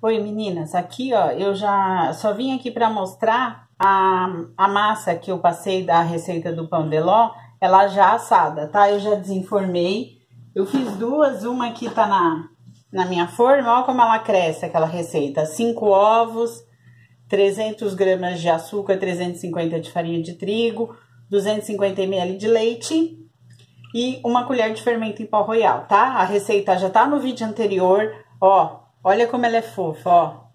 Oi meninas, aqui ó, eu já só vim aqui para mostrar a, a massa que eu passei da receita do pão de ló, ela já assada, tá? Eu já desenformei, eu fiz duas, uma aqui tá na, na minha forma, olha como ela cresce aquela receita, cinco ovos, 300 gramas de açúcar, 350 de farinha de trigo, 250 ml de leite e uma colher de fermento em pó royal, tá? A receita já tá no vídeo anterior, ó, Olha como ela é fofa, ó.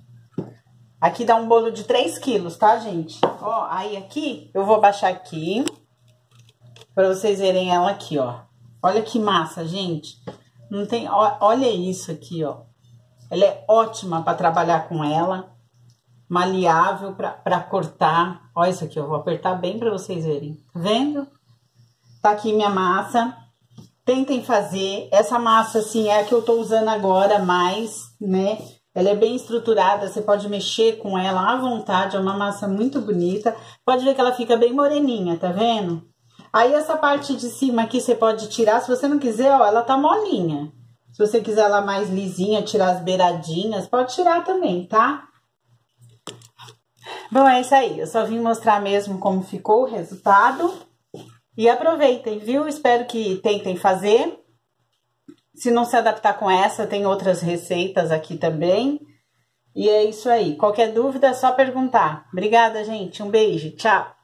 Aqui dá um bolo de 3 quilos, tá, gente? Ó, aí aqui, eu vou baixar aqui, pra vocês verem ela aqui, ó. Olha que massa, gente. Não tem, ó, olha isso aqui, ó. Ela é ótima pra trabalhar com ela. Maleável pra, pra cortar. Olha isso aqui, eu vou apertar bem pra vocês verem. Tá vendo? Tá aqui minha massa. Tentem fazer. Essa massa, assim, é a que eu tô usando agora mais, né? Ela é bem estruturada, você pode mexer com ela à vontade, é uma massa muito bonita. Pode ver que ela fica bem moreninha, tá vendo? Aí essa parte de cima aqui você pode tirar, se você não quiser, ó, ela tá molinha. Se você quiser ela mais lisinha, tirar as beiradinhas, pode tirar também, tá? Bom, é isso aí. Eu só vim mostrar mesmo como ficou o resultado. E aproveitem, viu? Espero que tentem fazer. Se não se adaptar com essa, tem outras receitas aqui também. E é isso aí. Qualquer dúvida é só perguntar. Obrigada, gente. Um beijo. Tchau.